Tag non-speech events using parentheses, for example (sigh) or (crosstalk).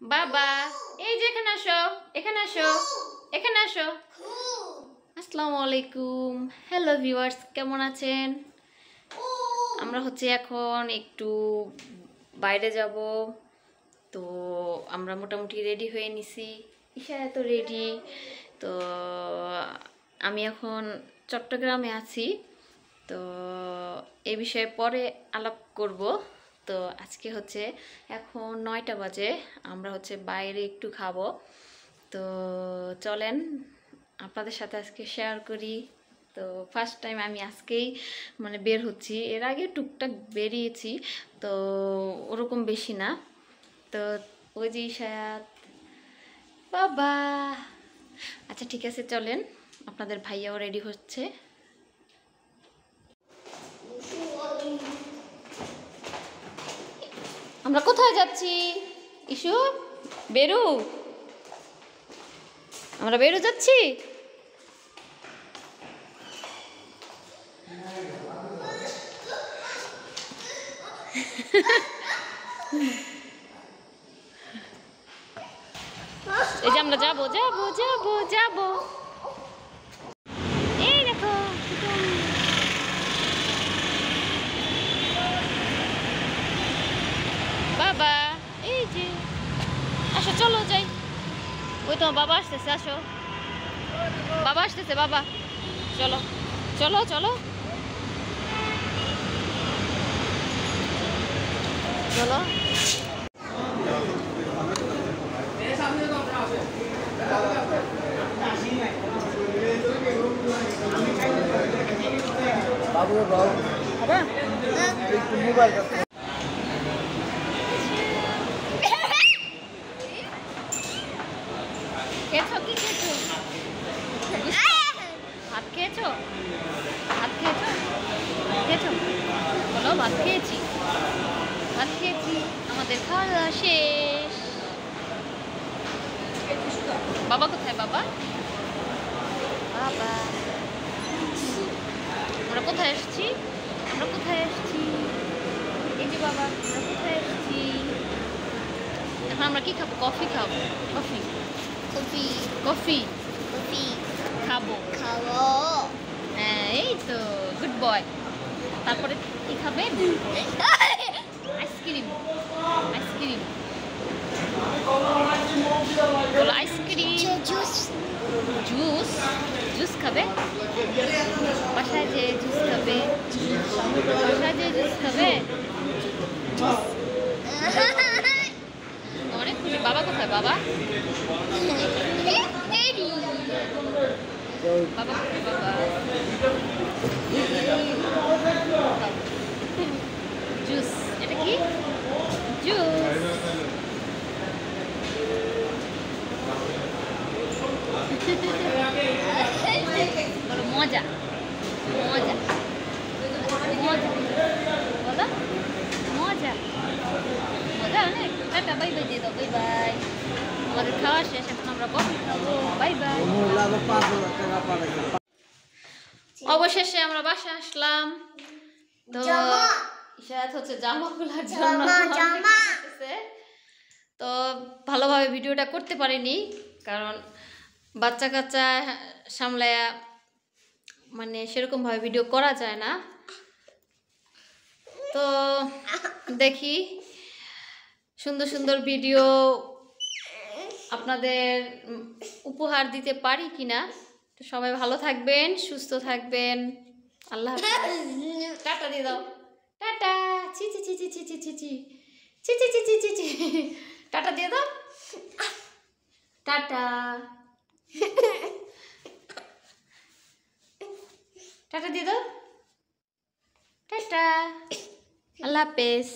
বাবা, এই যে এখানে আসো এখানে আসো এখানে আসো। আসসালামু আলাইকুম। হ্যালো ভিউয়ার্স কেমন আছেন? আমরা হচ্ছে এখন একটু বাইরে যাব। তো আমরা মোটামুটি রেডি হয়ে নিছি। ঈশা এত রেডি তো আমি এখন চট্টগ্রামে আছি। তো এ বিষয়ে পরে আলাপ করব। তো আজকে হচ্ছে এখন নয়টা বাজে, আমরা হচ্ছে বাইরে একটু খাব। তো চলেন, আপনাদের সাথে আজকে শেয়ার করি। তো ফার্স্ট টাইম আমি আজকেই মানে বের হচ্ছি। এর আগে টুকটাক বেরিয়েছি, তো ওরকম বেশি না। তো ওই যে ইশায়াত বাবা! আচ্ছা ঠিক আছে, চলেন। আপনাদের ভাইয়াও রেডি হচ্ছে। আমরা কোথায় যাচ্ছি? ইসু বেরু। আমরা বেরু যাচ্ছি? এই যে আমরা যাব যাব যাব যাব এই দেখো কুটুম। বাবা এই যে আসো চলো যাই ওই তোমার বাবা আসতেছে আসো। বাবা আসতেছে বাবা। চলো চলো চলো। চলো। বাবু বাবু। মোবাইল খেয়েছো কি খেয়েছো ভাত খেয়েছো ভাত খেয়েছো খেয়েছো বলো ভাত খেয়েছি। ভাত খেয়েছি। আমাদের খাওয়া দাওয়া শেষ। বাবা কোথায় বাবা? বাবা। আমরা কোথায় এসেছি আমরা কোথায় এসেছি এই যে বাবা আমরা কোথায় এসেছি এখন আমরা কি খাব? কফি খাব। কফি। কফি। কফি। কফি। খাব। খাব। হ্যাঁ এই তো গুড বয় তারপরে কি খাবে? Ice cream. Ice cream. বলো ice cream. Juice. Juice? Juice খাবে? বাসায় যে জুস খাবে? বাসায় যে জুস খাবে? অনেক খুশি। বাবা কোথায় বাবা? বাবা কোথায় বাবা? জুস, এটা কি? জুস। মজা। মজা। মজা। বলো, মজা। মজা অনেক। টাটা, বাই বাই দিয়ে দাও, বাই বাই। আমাদের খাওয়া শেষ, এখন আমরা কফি বাই বাই। অবশেষে আমরা বাসা আসলাম। তো। ইশারাত হচ্ছে জামা খোলার জন্য। তো ভালোভাবে ভিডিওটা করতে পারিনি কারণ বাচ্চা কাচ্চা সামলায়া মানে সেরকমভাবে ভিডিও করা যায় না। তো দেখি সুন্দর সুন্দর ভিডিও আপনাদের উপহার দিতে পারি কিনা। তো সবাই ভালো থাকবেন সুস্থ থাকবেন। আল্লাহ (laughs) টাটা দিয়ে দাও। টাটা ছি ছি ছি ছি ছি ছি ছি ছি ছি ছি ছি ছি ছি ছি টাটা দিয়ে দাও টাটা টাটা দিয়ে দাও টাটা আল্লাহ হাফেজ